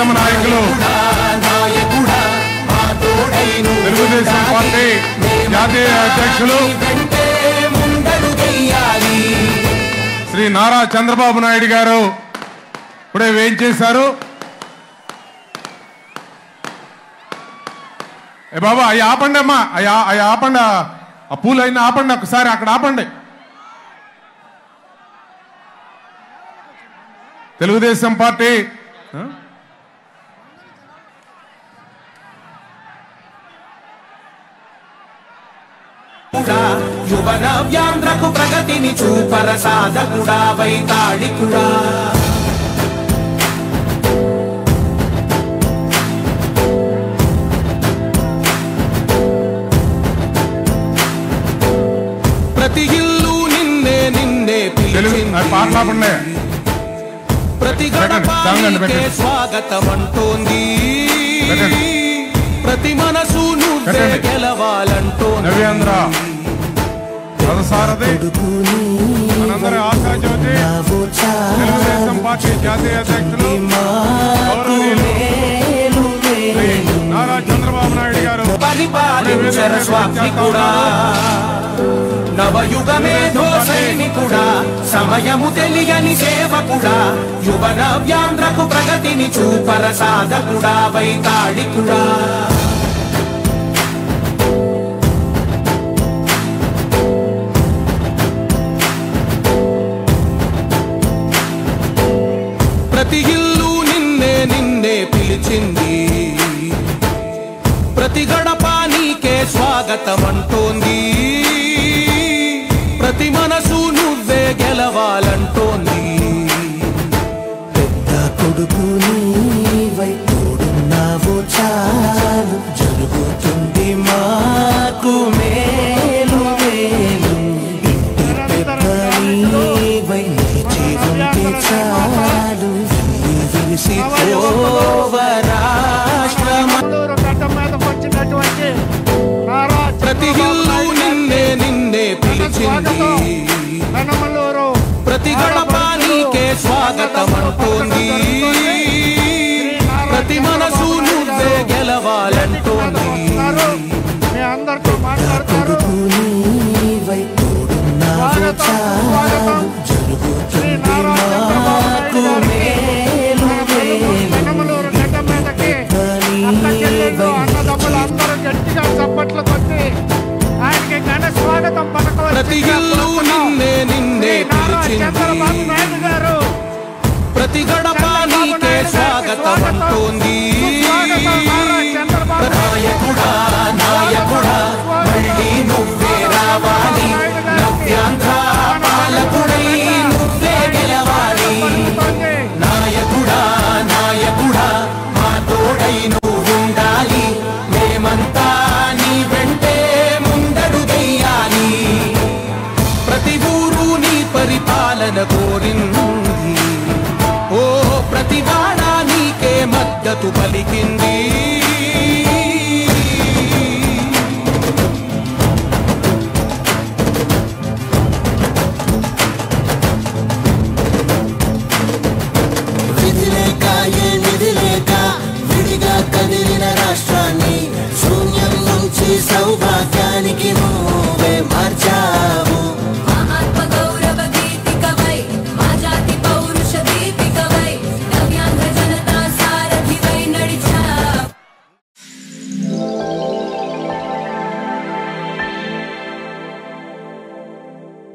మన నాయకులు. తెలుగుదేశం పార్టీ జాతీయ అధ్యక్షులు శ్రీ నారా చంద్రబాబు నాయుడు గారు ఇప్పుడే వేయించేశారు ఏ బాబా అవి ఆపండి అమ్మా. అవి అవి ఆపండి. ఆ పూలు అయినా ఆపండి ఒకసారి అక్కడ ఆపండి. తెలుగుదేశం పార్టీ యువన వ్యాంధ్రకు ప్రగతిని చూపర సాధకుడా వైతాళికుడా ప్రతి ఇల్లు నిన్నే నిన్నే పిలిచింది ప్రతి పెట్టండి. స్వాగతం అంటోంది. ప్రతి మనసు నువ్వే. గెలవాలంటోంది మనందరి ఆశాజ్యోతి తెలుగుదేశం పార్టీ జాతీయ అధ్యక్షులు. నారా చంద్రబాబు నాయుడు గారు. నవయుగమేధో సైనికుడా. సమయము తెలియని సేవకుడా. యువన వ్యాంధ్రకు ప్రగతిని చూపర సాధకుడా వైతాళికుడా. ప్రతి గడప నీకే స్వాగతం అంటోంది ప్రతి మనసు నువ్వే గెలవాలంటోంది. మీదకి అక్క చెల్లెళ్ళు అన్నదమ్ములు అందరూ గట్టిగా చప్పట్లు కొట్టి ఆయనకి ఘన స్వాగతం ప్రతి ఇల్లు నిన్నే నిన్నే చంద్రబాబు నాయుడు గారు. ప్రతి గడప నీకే స్వాగతం అంటోంది మద్దతు పలికింది. ఏ నిధి లేక విడిగా కదిలిన రాష్ట్రాన్ని శూన్యం నుంచి సౌభాగ్యానికి